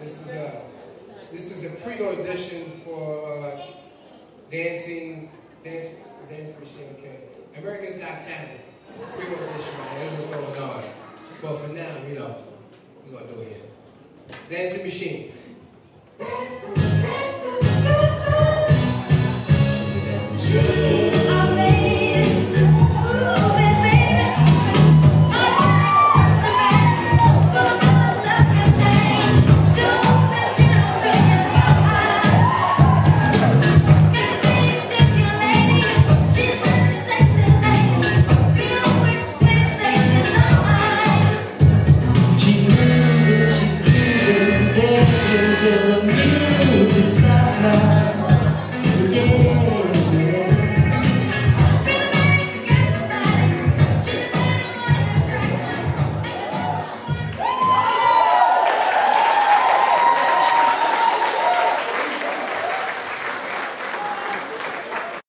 This is a this is a pre-audition for uh, dancing dance dance machine. Okay, America's Got Talent pre-audition. Right? That's what's going on. But for now, you know, we're gonna do it. Dancing machine. do.